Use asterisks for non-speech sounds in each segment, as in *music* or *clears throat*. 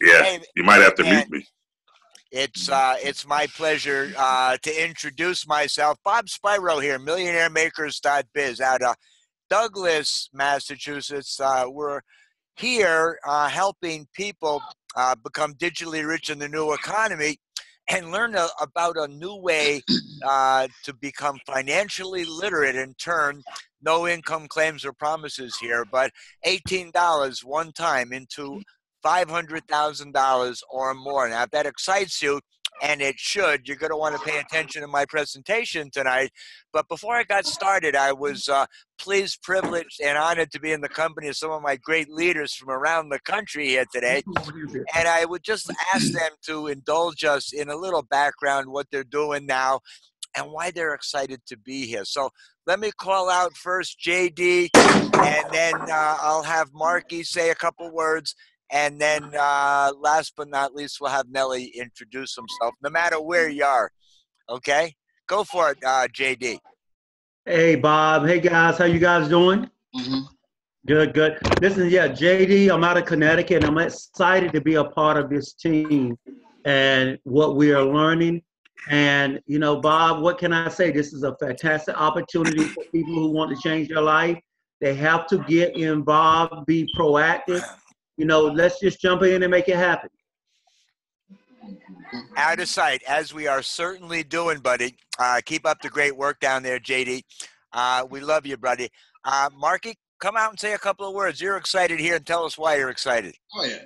Yeah, hey, you might have to mute me. It's uh, it's my pleasure uh, to introduce myself. Bob Spiro here, MillionaireMakers.biz out of Douglas, Massachusetts. Uh, we're here uh, helping people uh, become digitally rich in the new economy and learn a, about a new way uh, to become financially literate in turn no income claims or promises here but $18 one time into $500000 or more now if that excites you and it should. You're going to want to pay attention to my presentation tonight. But before I got started, I was uh, pleased, privileged, and honored to be in the company of some of my great leaders from around the country here today. And I would just ask them to indulge us in a little background, what they're doing now, and why they're excited to be here. So let me call out first JD, and then uh, I'll have Marky say a couple words, and then uh, last but not least, we'll have Nelly introduce himself, no matter where you are. Okay? Go for it, uh, JD. Hey, Bob. Hey, guys. How you guys doing? Mm-hmm. Good, good. Listen, yeah, JD, I'm out of Connecticut. I'm excited to be a part of this team and what we are learning. And, you know, Bob, what can I say? This is a fantastic opportunity for people who want to change their life. They have to get involved, be proactive, you know, let's just jump in and make it happen. Out of sight, as we are certainly doing, buddy. Uh, keep up the great work down there, JD. Uh, we love you, buddy. Uh, Marky, come out and say a couple of words. You're excited here, and tell us why you're excited. Oh yeah,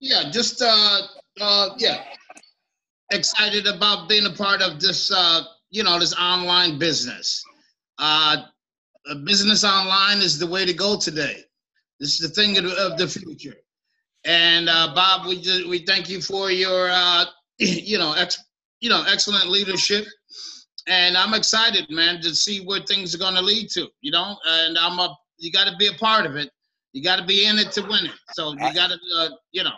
yeah. Just uh, uh, yeah, excited about being a part of this. Uh, you know, this online business. Uh, business online is the way to go today. This is the thing of, of the future. And uh, Bob, we just we thank you for your uh, *clears throat* you know ex, you know excellent leadership, and I'm excited, man, to see where things are going to lead to. You know, and I'm a you got to be a part of it. You got to be in it to win it. So you got to uh, you know.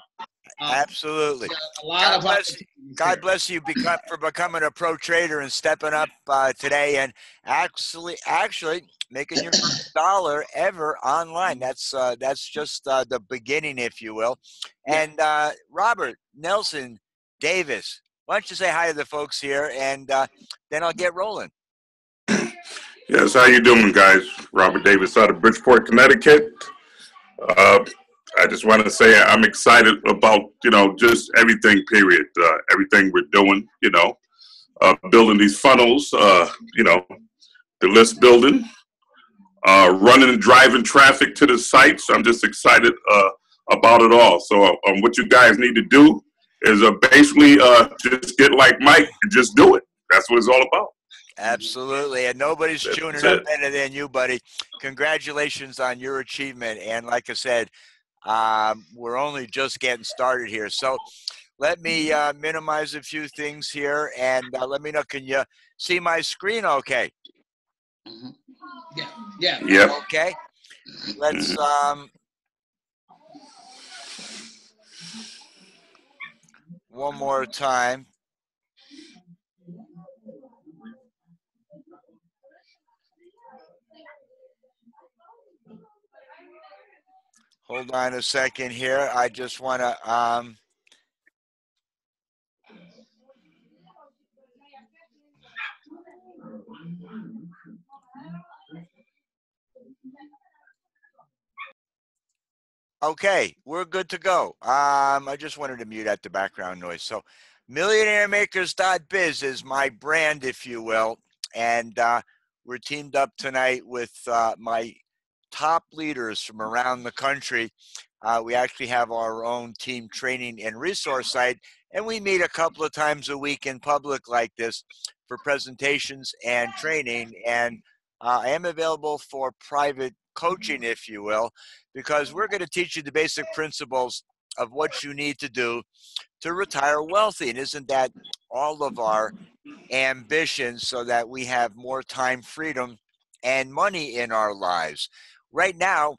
Uh, Absolutely. God of bless, God bless you for becoming a pro trader and stepping up uh, today, and actually, actually making your first dollar ever online. That's uh, that's just uh, the beginning, if you will. And uh, Robert Nelson Davis, why don't you say hi to the folks here, and uh, then I'll get rolling. Yes, how you doing, guys? Robert Davis out of Bridgeport, Connecticut. Uh, I just want to say I'm excited about you know just everything. Period. Uh, everything we're doing. You know, building these funnels. you know, the list building uh, running and driving traffic to the site. So I'm just excited uh, about it all. So um, what you guys need to do is uh, basically uh, just get like Mike and just do it. That's what it's all about. Absolutely. And nobody's That's tuning up better than you, buddy. Congratulations on your achievement. And like I said, um, we're only just getting started here. So let me uh, minimize a few things here and uh, let me know. Can you see my screen okay? Mm-hmm. Yeah. Yeah. Yep. Okay. Let's um one more time. Hold on a second here. I just want to um Okay, we're good to go. Um, I just wanted to mute out the background noise. So, MillionaireMakers.biz is my brand, if you will, and uh, we're teamed up tonight with uh, my top leaders from around the country. Uh, we actually have our own team training and resource site, and we meet a couple of times a week in public like this for presentations and training. And uh, I am available for private coaching, if you will, because we're going to teach you the basic principles of what you need to do to retire wealthy. And isn't that all of our ambitions so that we have more time, freedom, and money in our lives? Right now,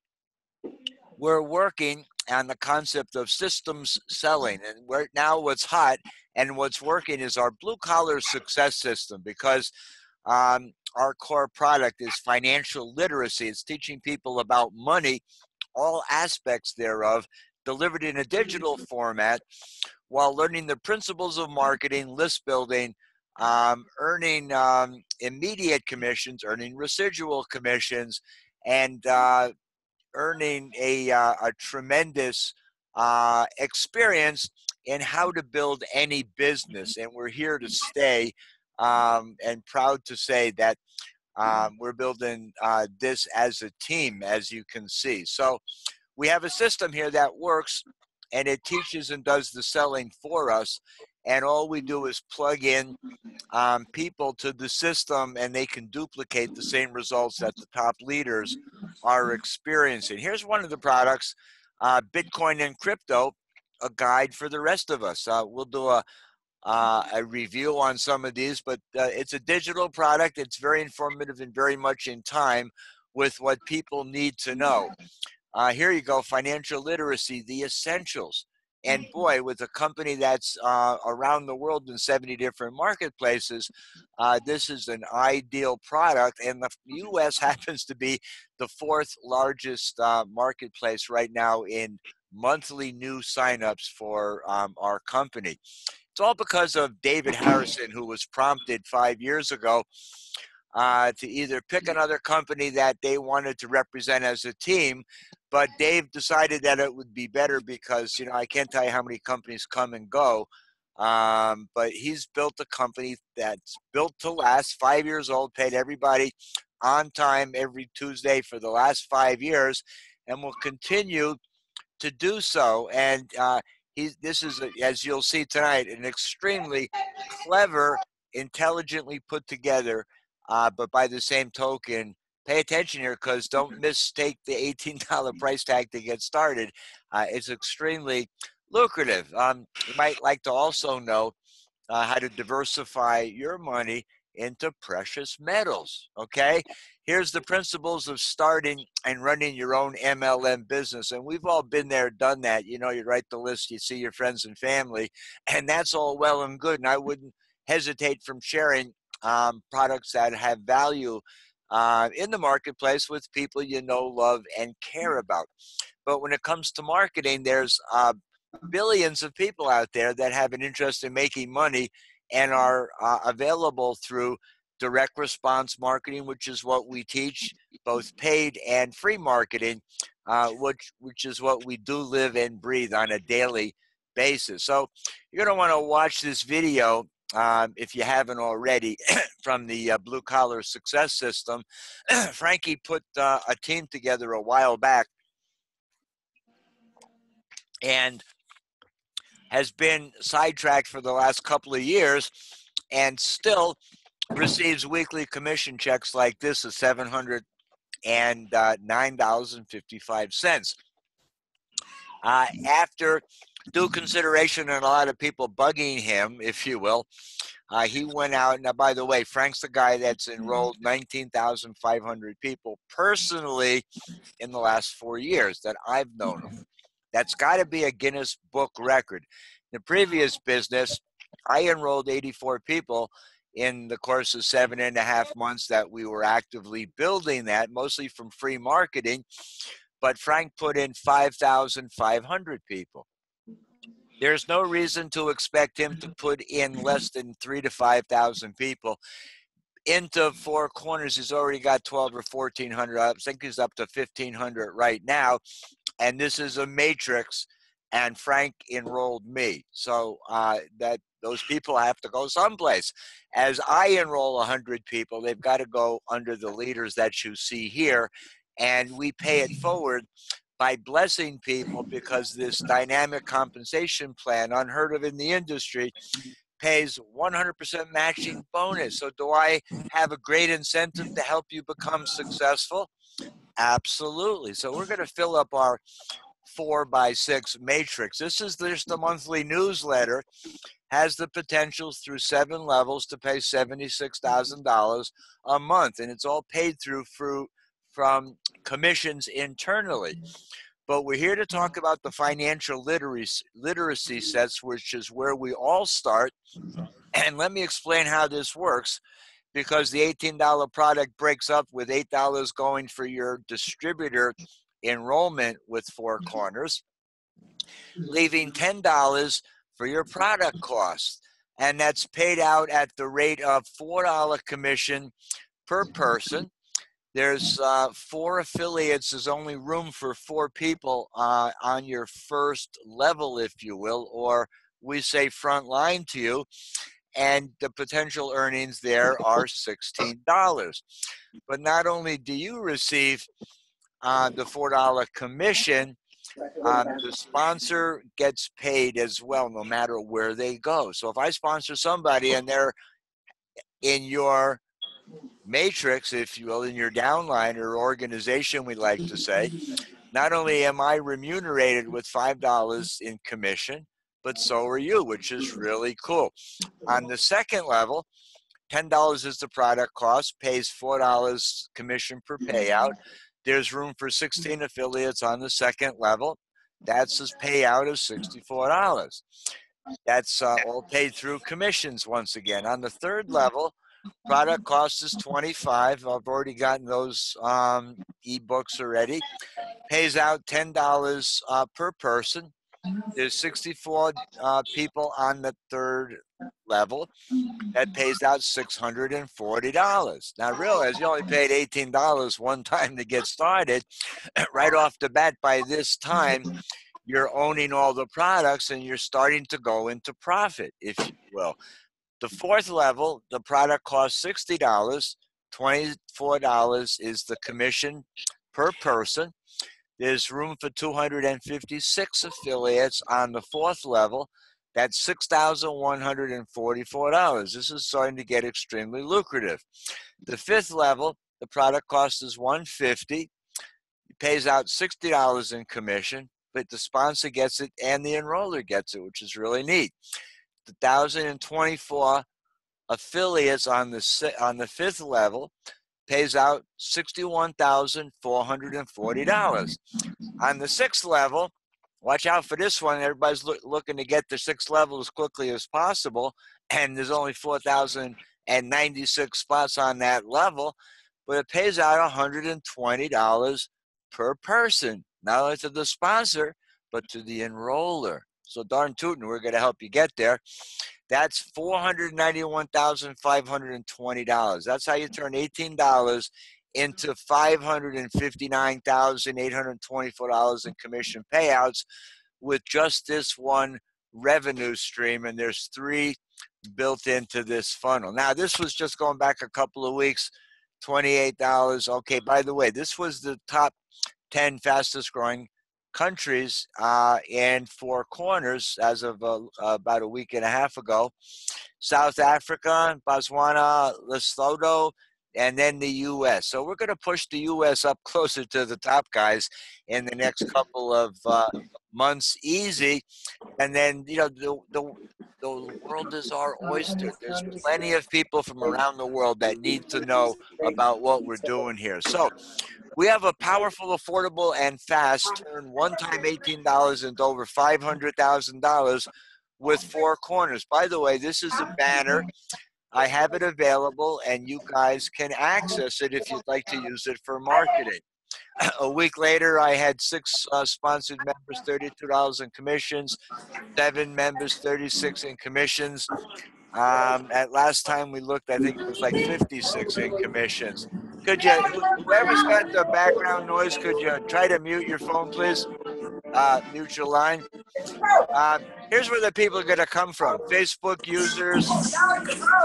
we're working on the concept of systems selling. And right now, what's hot and what's working is our blue collar success system because um, our core product is financial literacy. It's teaching people about money, all aspects thereof, delivered in a digital format while learning the principles of marketing, list building, um, earning um, immediate commissions, earning residual commissions, and uh, earning a, uh, a tremendous uh, experience in how to build any business. And we're here to stay um, and proud to say that um, we're building uh, this as a team, as you can see. So we have a system here that works and it teaches and does the selling for us. And all we do is plug in um, people to the system and they can duplicate the same results that the top leaders are experiencing. Here's one of the products uh, Bitcoin and crypto, a guide for the rest of us. Uh, we'll do a, uh, a review on some of these, but uh, it's a digital product. It's very informative and very much in time with what people need to know. Uh, here you go financial literacy, the essentials. And mm-hmm. boy, with a company that's uh, around the world in 70 different marketplaces, uh, this is an ideal product. And the US *laughs* happens to be the fourth largest uh, marketplace right now in monthly new signups for um, our company. It's all because of David Harrison, who was prompted five years ago uh, to either pick another company that they wanted to represent as a team. But Dave decided that it would be better because, you know, I can't tell you how many companies come and go. Um, but he's built a company that's built to last, five years old, paid everybody on time every Tuesday for the last five years, and will continue to do so. And uh, he's, this is, a, as you'll see tonight, an extremely clever, intelligently put together uh, but by the same token, pay attention here because don't *laughs* mistake the $18 price tag to get started. Uh, it's extremely lucrative. Um, you might like to also know uh, how to diversify your money into precious metals. Okay, here's the principles of starting and running your own MLM business, and we've all been there, done that. You know, you write the list, you see your friends and family, and that's all well and good. And I wouldn't hesitate from sharing um, products that have value uh, in the marketplace with people you know, love, and care about. But when it comes to marketing, there's uh, billions of people out there that have an interest in making money and are uh, available through direct response marketing, which is what we teach, both paid and free marketing, uh, which which is what we do live and breathe on a daily basis. So you're going to want to watch this video um, if you haven't already, *clears throat* from the uh, Blue Collar Success System. *clears throat* Frankie put uh, a team together a while back and has been sidetracked for the last couple of years and still receives weekly commission checks like this of seven hundred and uh, nine dollars and fifty five cents. Uh, after due consideration and a lot of people bugging him, if you will. Uh, he went out. Now, by the way, Frank's the guy that's enrolled 19,500 people personally in the last four years that I've known him. That's got to be a Guinness Book record. The previous business, I enrolled 84 people in the course of seven and a half months that we were actively building that, mostly from free marketing. But Frank put in 5,500 people. There's no reason to expect him to put in less than three to 5,000 people. Into Four Corners, he's already got 12 or 1,400. I think he's up to 1,500 right now. And this is a matrix, and Frank enrolled me. So uh, that those people have to go someplace. As I enroll 100 people, they've got to go under the leaders that you see here, and we pay it forward by blessing people because this dynamic compensation plan, unheard of in the industry, pays 100% matching bonus. So, do I have a great incentive to help you become successful? Absolutely. So, we're going to fill up our four by six matrix. This is just the monthly newsletter. Has the potential through seven levels to pay $76,000 a month, and it's all paid through through from commissions internally. Mm-hmm. But we're here to talk mm-hmm. about the financial literacy, literacy sets, which is where we all start. Mm-hmm. And let me explain how this works because the $18 product breaks up with $8 going for your distributor enrollment with Four Corners. leaving $10 for your product cost. And that's paid out at the rate of $4 commission per person. There's uh, four affiliates. There's only room for four people uh, on your first level, if you will, or we say front line to you. And the potential earnings there are $16. But not only do you receive uh, the $4 commission, um, the sponsor gets paid as well, no matter where they go. So if I sponsor somebody and they're in your matrix, if you will, in your downline or organization, we like to say, not only am I remunerated with $5 in commission, but so are you, which is really cool. On the second level, $10 is the product cost, pays $4 commission per payout. There's room for 16 affiliates on the second level. That's his payout of $64. That's uh, all paid through commissions once again. On the third level, product cost is 25 i've already gotten those um, ebooks already pays out $10 uh, per person there's 64 uh, people on the third level that pays out $640 now realize you only paid $18 one time to get started *clears throat* right off the bat by this time you're owning all the products and you're starting to go into profit if you will the fourth level, the product costs $60. $24 is the commission per person. There's room for 256 affiliates on the fourth level. That's $6,144. This is starting to get extremely lucrative. The fifth level, the product cost is 150 It pays out $60 in commission, but the sponsor gets it and the enroller gets it, which is really neat. The 1,024 affiliates on the on the fifth level pays out $61,440. On the sixth level, watch out for this one. Everybody's look, looking to get the sixth level as quickly as possible, and there's only 4,096 spots on that level, but it pays out $120 per person, not only to the sponsor, but to the enroller. So darn tootin', we're going to help you get there. That's $491,520. That's how you turn $18 into $559,824 in commission payouts with just this one revenue stream. And there's three built into this funnel. Now, this was just going back a couple of weeks, $28. Okay, by the way, this was the top 10 fastest growing countries uh, in four corners as of uh, about a week and a half ago South Africa, Botswana, Lesotho, and then the U.S. So we're going to push the U.S. up *laughs* closer to the top guys in the next *laughs* couple of uh, months, easy. And then you know the, the the world is our oyster. There's plenty of people from around the world that need to know about what we're doing here. So we have a powerful, affordable, and fast turn one time $18 into over $500,000 with four corners. By the way, this is a banner. I have it available, and you guys can access it if you'd like to use it for marketing. *laughs* A week later, I had six uh, sponsored members, $32 in commissions, seven members, 36 in commissions. Um, at last time we looked, I think it was like 56 in commissions. Could you, whoever's got the background noise, could you try to mute your phone, please? Uh, your line. Uh, here's where the people are going to come from Facebook users,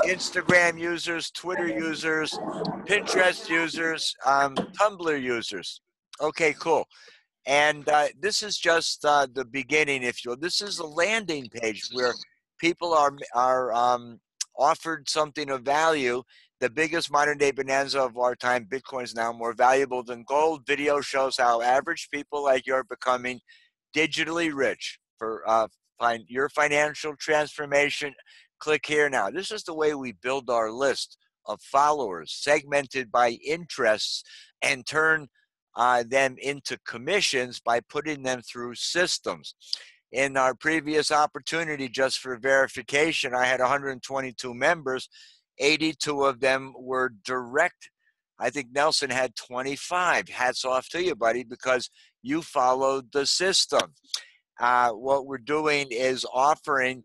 Instagram users, Twitter users, Pinterest users, um, Tumblr users. Okay, cool. And uh, this is just uh, the beginning, if you will. This is a landing page where people are, are um, offered something of value the biggest modern day bonanza of our time. Bitcoin is now more valuable than gold. Video shows how average people like you are becoming digitally rich. For uh, find your financial transformation, click here now. This is the way we build our list of followers, segmented by interests, and turn uh, them into commissions by putting them through systems. In our previous opportunity, just for verification, I had 122 members 82 of them were direct. I think Nelson had 25. Hats off to you, buddy, because you followed the system. uh, what we're doing is offering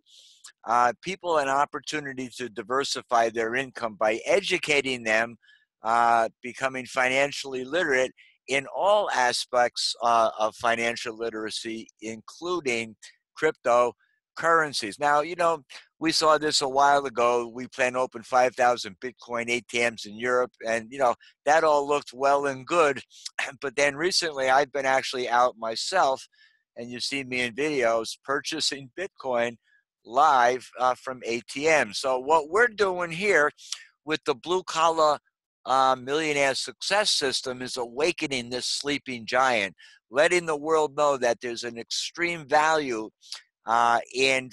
uh, people an opportunity to diversify their income by educating them, uh, becoming financially literate in all aspects uh, of financial literacy, including cryptocurrencies. Now, you know, we saw this a while ago. We plan to open 5,000 Bitcoin ATMs in Europe, and you know that all looked well and good. *clears throat* But then recently, I've been actually out myself, and you see me in videos purchasing Bitcoin live uh, from ATM. So what we're doing here with the blue collar uh, millionaire success system is awakening this sleeping giant, letting the world know that there's an extreme value uh, in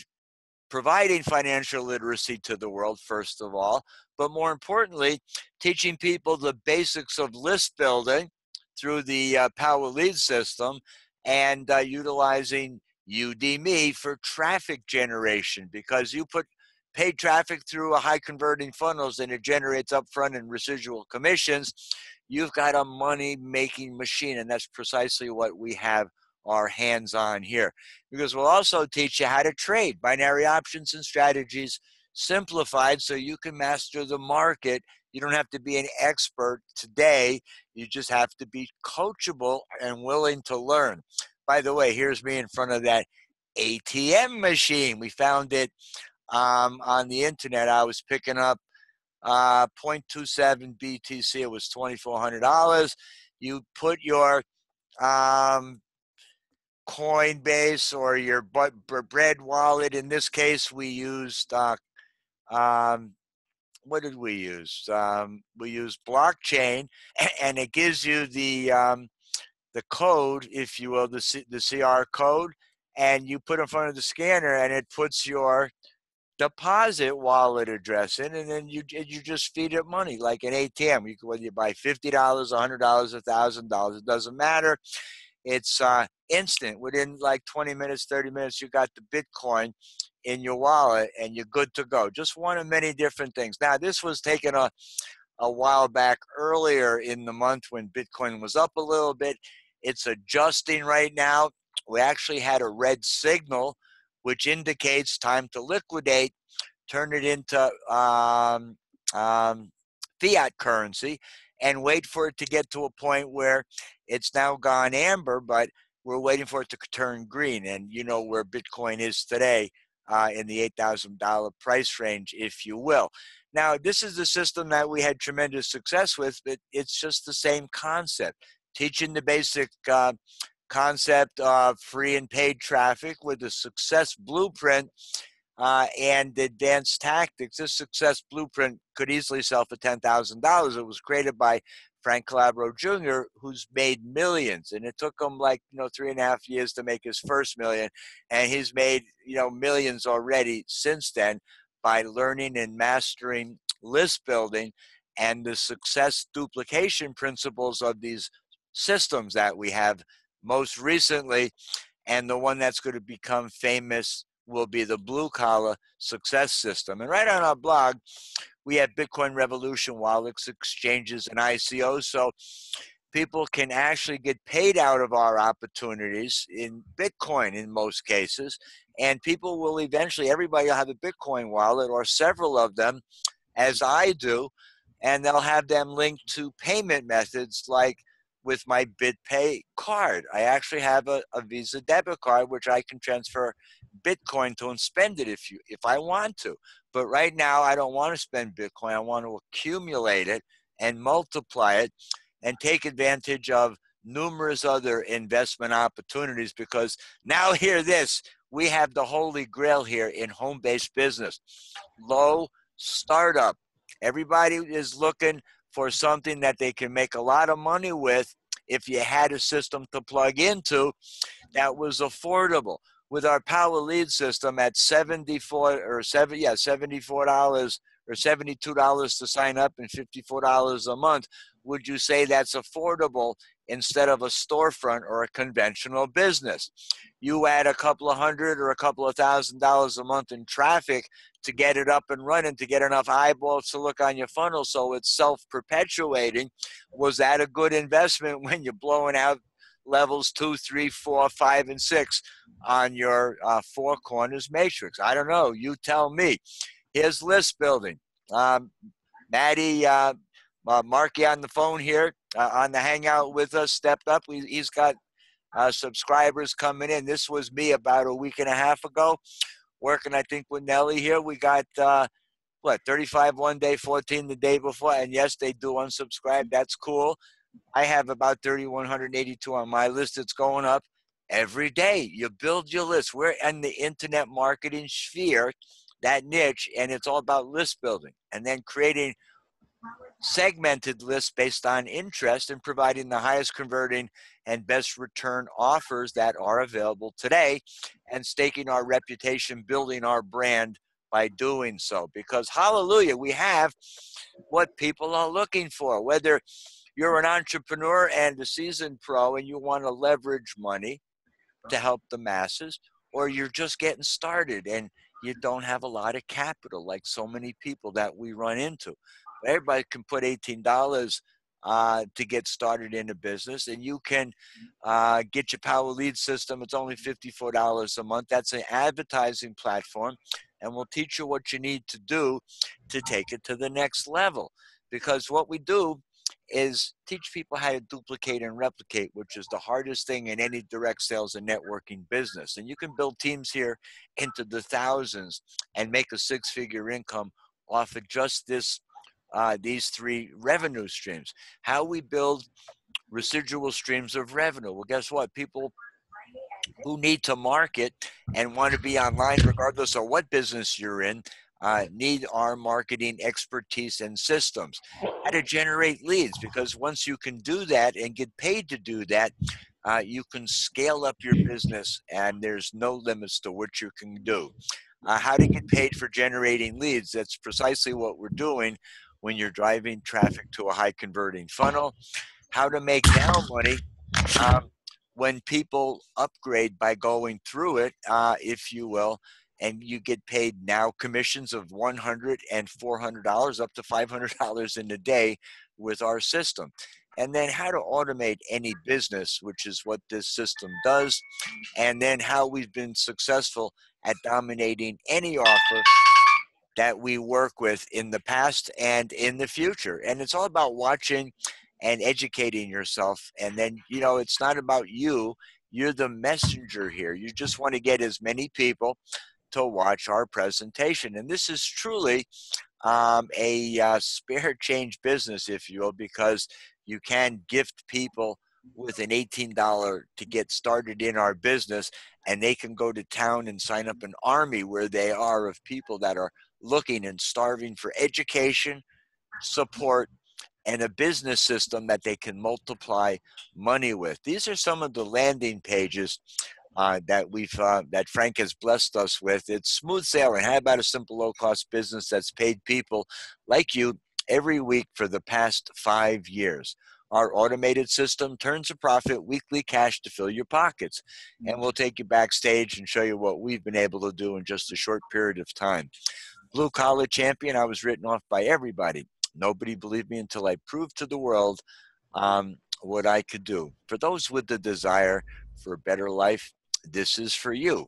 providing financial literacy to the world, first of all, but more importantly, teaching people the basics of list building through the uh, Power Lead system and uh, utilizing Udimi for traffic generation because you put paid traffic through a high converting funnels and it generates upfront and residual commissions. You've got a money making machine, and that's precisely what we have our hands on here. Because we'll also teach you how to trade binary options and strategies simplified so you can master the market. You don't have to be an expert today, you just have to be coachable and willing to learn. By the way, here's me in front of that ATM machine. We found it um, on the internet. I was picking up uh, 0.27 BTC. It was $2,400. You put your um, Coinbase or your bread wallet. In this case, we used uh, um, what did we use? Um, we used blockchain, and it gives you the um, the code, if you will, the, C, the CR code, and you put in front of the scanner and it puts your deposit wallet address in, and then you you just feed it money like an ATM. You can whether you buy fifty dollars, hundred dollars, a thousand dollars, it doesn't matter. It's uh, instant. Within like twenty minutes, thirty minutes, you got the Bitcoin in your wallet, and you're good to go. Just one of many different things. Now, this was taken a a while back earlier in the month when Bitcoin was up a little bit. It's adjusting right now. We actually had a red signal, which indicates time to liquidate, turn it into um, um, fiat currency, and wait for it to get to a point where it's now gone amber, but we're waiting for it to turn green. And you know where Bitcoin is today uh, in the $8,000 price range, if you will. Now, this is the system that we had tremendous success with, but it's just the same concept. Teaching the basic uh, concept of free and paid traffic with a success blueprint uh, and advanced tactics. This success blueprint could easily sell for $10,000. It was created by Frank Calabro Jr., who's made millions, and it took him like you know three and a half years to make his first million, and he's made you know millions already since then by learning and mastering list building and the success duplication principles of these systems that we have most recently, and the one that's going to become famous will be the blue collar success system. And right on our blog, we have Bitcoin Revolution wallets, exchanges, and ICOs. So people can actually get paid out of our opportunities in Bitcoin in most cases. And people will eventually, everybody will have a Bitcoin wallet or several of them, as I do, and they'll have them linked to payment methods like with my BitPay card. I actually have a, a Visa debit card which I can transfer Bitcoin to and spend it if you if I want to. But right now I don't want to spend Bitcoin. I want to accumulate it and multiply it and take advantage of numerous other investment opportunities because now hear this we have the holy grail here in home-based business low startup everybody is looking for something that they can make a lot of money with if you had a system to plug into that was affordable. With our power lead system at 74 or 7 yeah $74 or $72 to sign up and $54 a month would you say that's affordable instead of a storefront or a conventional business you add a couple of hundred or a couple of thousand dollars a month in traffic to get it up and running to get enough eyeballs to look on your funnel so it's self perpetuating was that a good investment *laughs* when you're blowing out levels two, three, four, five, and six on your uh, four corners matrix? I don't know. You tell me. Here's list building. Um, Maddie uh, uh, Marky on the phone here uh, on the hangout with us stepped up. We, he's got uh, subscribers coming in. This was me about a week and a half ago, working I think with Nelly here. We got uh, what 35 one day, 14 the day before, and yes, they do unsubscribe. That's cool. I have about 3,182 on my list. It's going up every day. You build your list. We're in the internet marketing sphere, that niche, and it's all about list building and then creating segmented lists based on interest and providing the highest converting and best return offers that are available today and staking our reputation, building our brand by doing so. Because, hallelujah, we have what people are looking for. Whether you're an entrepreneur and a seasoned pro and you want to leverage money to help the masses, or you're just getting started and you don't have a lot of capital like so many people that we run into everybody can put $18 uh, to get started in a business and you can uh, get your power lead system. It's only $54 a month. That's an advertising platform and we'll teach you what you need to do to take it to the next level. Because what we do is teach people how to duplicate and replicate which is the hardest thing in any direct sales and networking business. And you can build teams here into the thousands and make a six figure income off of just this uh, these three revenue streams. How we build residual streams of revenue. Well, guess what? People who need to market and want to be online, regardless of what business you're in, uh, need our marketing expertise and systems. How to generate leads, because once you can do that and get paid to do that, uh, you can scale up your business and there's no limits to what you can do. Uh, how to get paid for generating leads. That's precisely what we're doing when you're driving traffic to a high converting funnel, how to make now money um, when people upgrade by going through it, uh, if you will, and you get paid now commissions of 100 and 400 dollars up to 500 dollars in a day with our system. And then how to automate any business which is what this system does and then how we've been successful at dominating any offer that we work with in the past and in the future. And it's all about watching and educating yourself. And then, you know, it's not about you, you're the messenger here. You just want to get as many people to watch our presentation. And this is truly um, a uh, spare change business, if you will, because you can gift people with an $18 to get started in our business and they can go to town and sign up an army where they are of people that are looking and starving for education, support, and a business system that they can multiply money with. These are some of the landing pages uh, that we've uh, that Frank has blessed us with. It's smooth sailing. How about a simple, low cost business that's paid people like you every week for the past five years? Our automated system turns a profit weekly cash to fill your pockets. And we'll take you backstage and show you what we've been able to do in just a short period of time blue collar champion. I was written off by everybody. Nobody believed me until I proved to the world um, what I could do. For those with the desire for a better life, this is for you.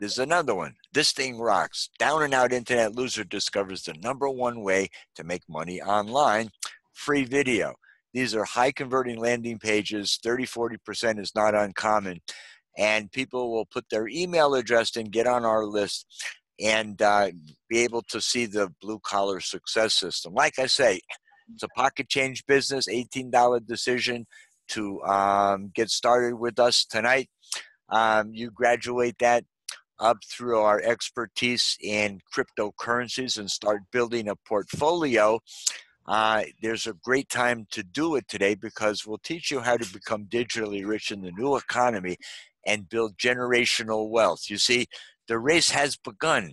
There's another one. This thing rocks. Down and out internet loser discovers the number one way to make money online free video. These are high converting landing pages. 30 40% is not uncommon. And people will put their email address and get on our list and uh, be able to see the blue collar success system. Like I say, it's a pocket change business, $18 decision to um, get started with us tonight. Um, you graduate that up through our expertise in cryptocurrencies and start building a portfolio. Uh, there's a great time to do it today because we'll teach you how to become digitally rich in the new economy and build generational wealth. You see, the race has begun,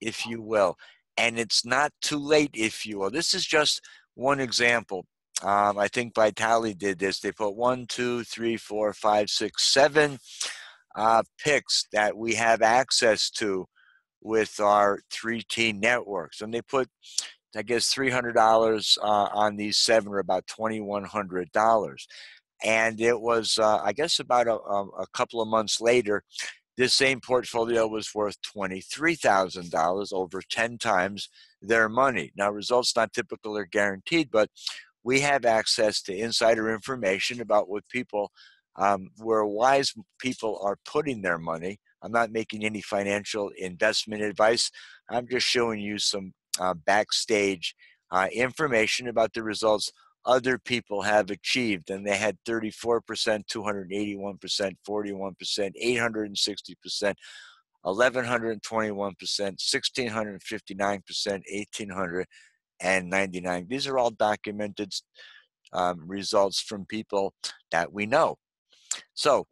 if you will, and it's not too late, if you will. This is just one example. Um, I think Vitali did this. They put one, two, three, four, five, six, seven uh, picks that we have access to with our three team networks, and they put, I guess, three hundred dollars uh, on these seven, or about twenty one hundred dollars. and it was, uh, I guess, about a, a couple of months later, this same portfolio was worth $23,000, over 10 times their money. Now, results not typical or guaranteed, but we have access to insider information about what people, um, where wise people are putting their money. I'm not making any financial investment advice. I'm just showing you some uh, backstage uh, information about the results other people have achieved. And they had 34%, 281%, 41%, 860%, 1121%, 1659%, 1899. These are all documented um, results from people that we know. So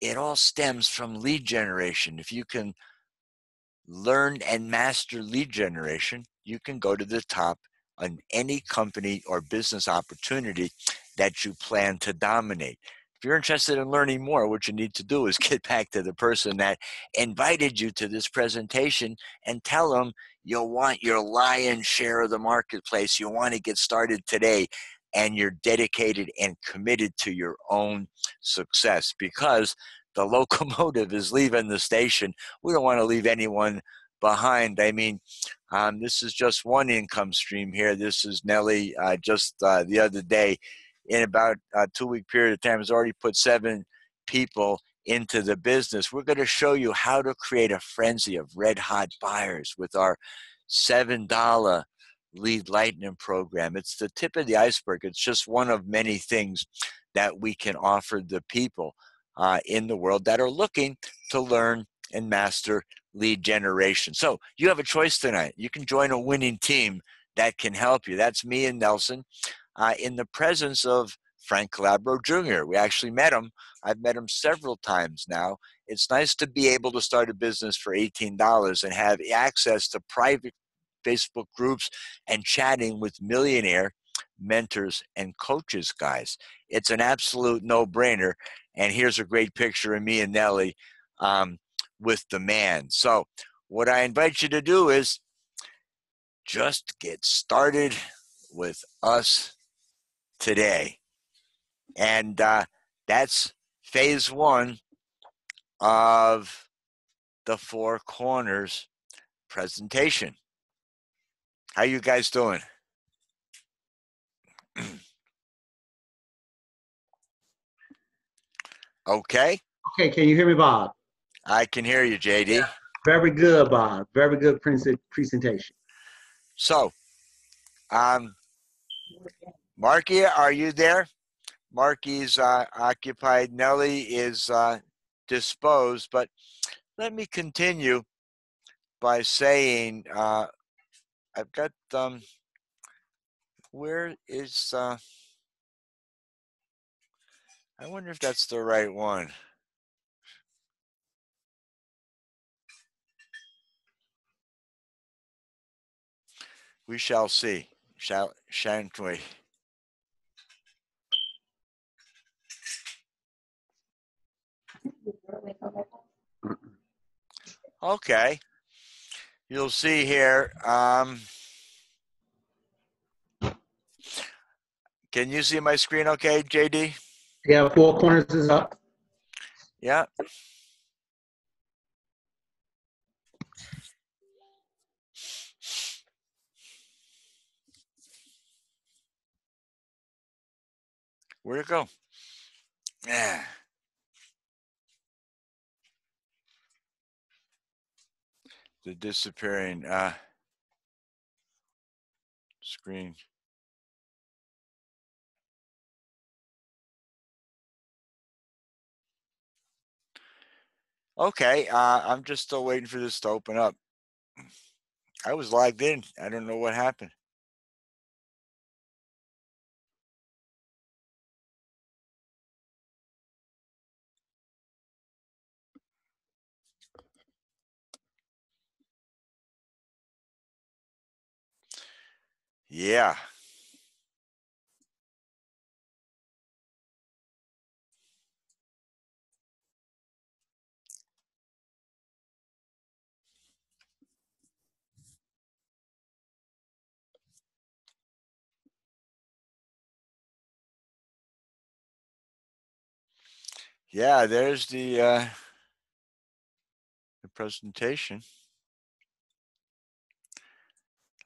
it all stems from lead generation. If you can learn and master lead generation, you can go to the top on any company or business opportunity that you plan to dominate. If you're interested in learning more, what you need to do is *laughs* get back to the person that invited you to this presentation and tell them you'll want your lion's share of the marketplace. You want to get started today and you're dedicated and committed to your own success because the locomotive is leaving the station. We don't want to leave anyone behind. I mean, um, this is just one income stream here. This is Nelly uh, just uh, the other day, in about a two week period of time, has already put seven people into the business. We're going to show you how to create a frenzy of red hot buyers with our $7 lead lightning program. It's the tip of the iceberg. It's just one of many things that we can offer the people uh, in the world that are looking to learn and master lead generation. So you have a choice tonight. You can join a winning team that can help you. That's me and Nelson uh, in the presence of Frank Calabro Jr. We actually met him. I've met him several times now. It's nice to be able to start a business for $18 and have access to private Facebook groups and chatting with millionaire mentors and coaches, guys. It's an absolute no brainer. And here's a great picture of me and Nelly. Um, with the man. So, what I invite you to do is just get started with us today. And uh, that's phase one of the Four Corners presentation. How you guys doing? *clears throat* okay. Okay, can you hear me, Bob? I can hear you, JD. Very good, Bob. Very good presentation. So, um, Marky, are you there? Marky's uh, occupied. Nelly is uh, disposed. But let me continue by saying uh, I've got um, where is uh, I wonder if that's the right one. We shall see, shall, shan't we? Okay. You'll see here. Um, can you see my screen okay, JD? Yeah, four corners is up. Yeah. Where'd it go? Yeah. The disappearing uh, screen. Okay, uh, I'm just still waiting for this to open up. I was logged in. I don't know what happened. Yeah. yeah, there's the uh, the presentation.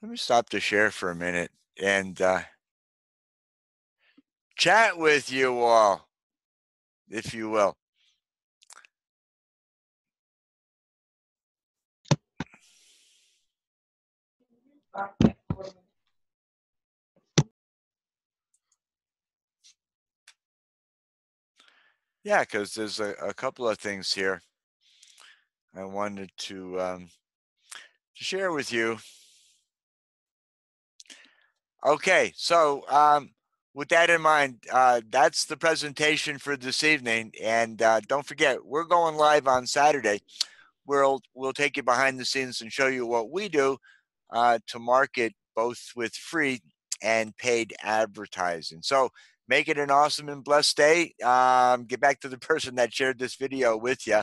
Let me stop the share for a minute and uh, chat with you all, if you will. Yeah, because there's a, a couple of things here I wanted to um, to share with you. Okay, so um, with that in mind, uh, that's the presentation for this evening. And uh, don't forget, we're going live on Saturday. We'll we'll take you behind the scenes and show you what we do uh, to market both with free and paid advertising. So make it an awesome and blessed day. Um, get back to the *laughs* person that shared this video with you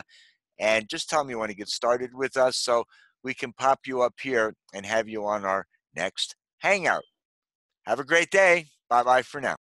and just tell me you want to get started with us so we can pop you up here and have you on our next hangout. Have a great day. Bye bye for now.